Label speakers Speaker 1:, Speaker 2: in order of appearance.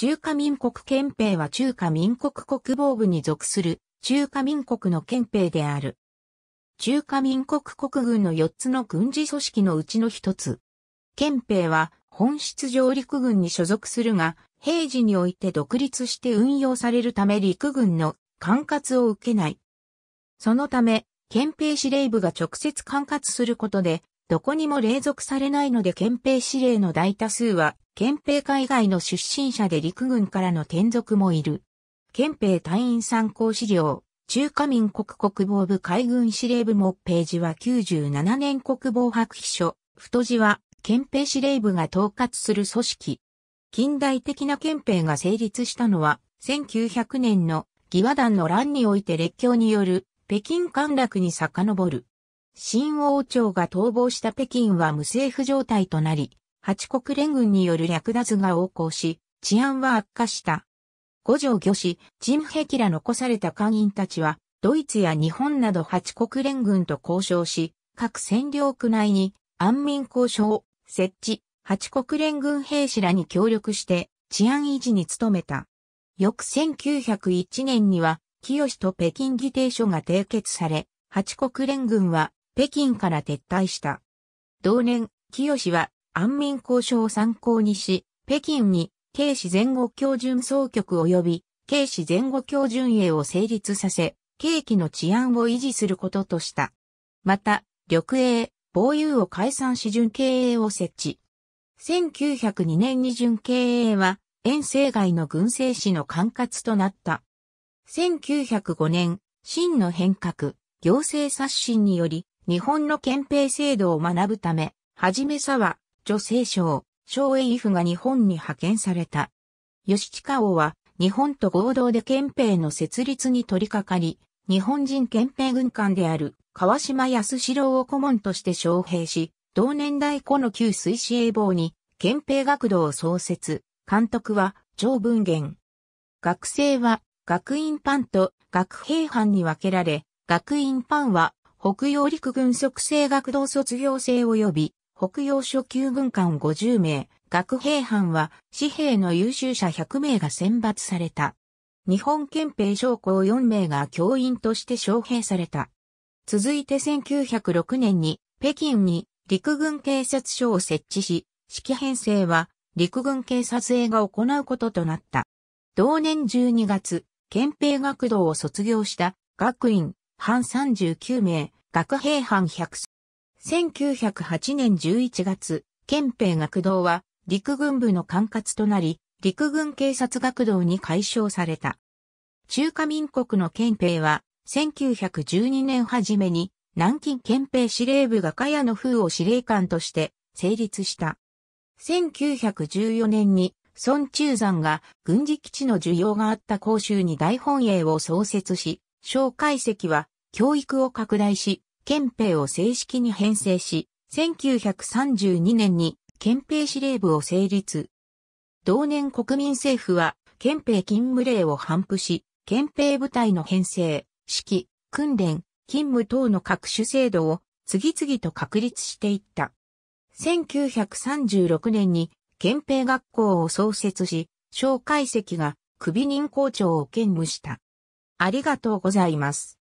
Speaker 1: 中華民国憲兵は中華民国国防部に属する中華民国の憲兵である。中華民国国軍の4つの軍事組織のうちの一つ。憲兵は本質上陸軍に所属するが、平時において独立して運用されるため陸軍の管轄を受けない。そのため、憲兵司令部が直接管轄することで、どこにも隷属されないので憲兵司令の大多数は、憲兵会外の出身者で陸軍からの転属もいる。憲兵隊員参考資料、中華民国国防部海軍司令部もページは97年国防白秘書、太字は、憲兵司令部が統括する組織。近代的な憲兵が成立したのは、1900年の義和団の乱において列強による北京陥落に遡る。新王朝が逃亡した北京は無政府状態となり、八国連軍による略奪が横行し、治安は悪化した。五条御師、陳壁ら残された官員たちは、ドイツや日本など八国連軍と交渉し、各占領区内に安民交渉を、設置、八国連軍兵士らに協力して治安維持に努めた。翌1901年には、清と北京議定書が締結され、八国連軍は北京から撤退した。同年、清は安民交渉を参考にし、北京に警視前後標準総局及び警視前後標準営を成立させ、景気の治安を維持することとした。また、緑営、防衛を解散し準経営を設置。1902年に準経営は、遠征外の軍政史の管轄となった。1905年、真の変革、行政刷新により、日本の憲兵制度を学ぶため、はじめさは、女性省、省営府が日本に派遣された。吉近王は、日本と合同で憲兵の設立に取り掛かり、日本人憲兵軍官である川島康四郎を顧問として招聘し、同年代後の旧水死営坊に憲兵学堂を創設、監督は上文元。学生は学院班と学兵班に分けられ、学院班は北洋陸軍属性学堂卒業生及び、北洋初級軍艦50名、学兵班は、紙幣の優秀者100名が選抜された。日本憲兵将校4名が教員として招聘された。続いて1906年に、北京に陸軍警察署を設置し、指揮編成は陸軍警察営が行うこととなった。同年12月、憲兵学堂を卒業した学院班39名、学兵班100。1908年11月、憲兵学堂は陸軍部の管轄となり、陸軍警察学堂に改称された。中華民国の憲兵は、1912年初めに、南京憲兵司令部が茅野風を司令官として成立した。1914年に、孫中山が軍事基地の需要があった甲州に大本営を創設し、小解析は教育を拡大し、憲兵を正式に編成し、1932年に憲兵司令部を成立。同年国民政府は憲兵勤務令を頒布し、憲兵部隊の編成、指揮、訓練、勤務等の各種制度を次々と確立していった。1936年に憲兵学校を創設し、小解析が首任校長を兼務した。ありがとうございます。